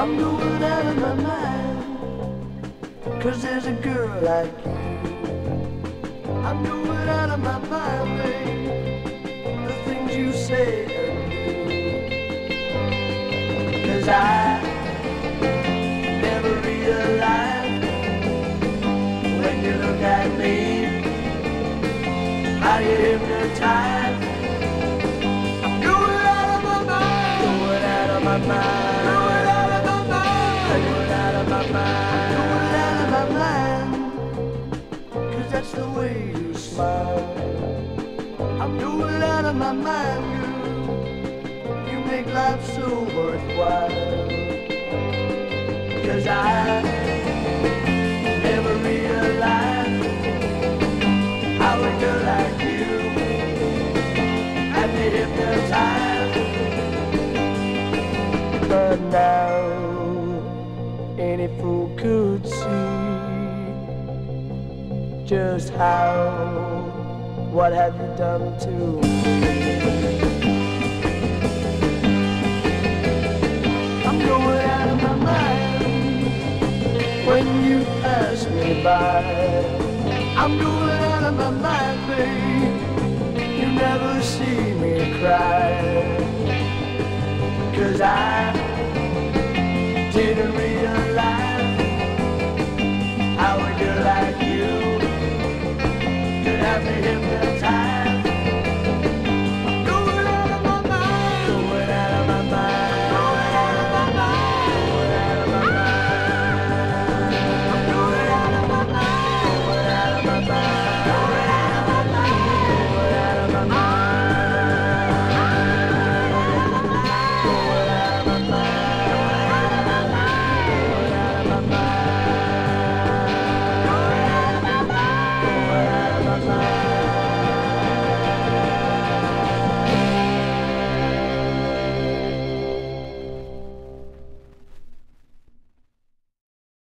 I'm going out of my mind. Cause there's a girl like you. I'm going out of my mind, babe. The things you say and do. Cause I never realized when you look at me how you hypnotize. I'm going out of my mind. Going out of my mind. Smile. I'm going out of my mind, girl. You make life so worthwhile. Cause I never realized how a girl like you had me hypnotized. But now any fool could see just how what have you done to me? I'm going out of my mind when you pass me by. I'm going out of my mind, babe. You never see me cry. Cause I how a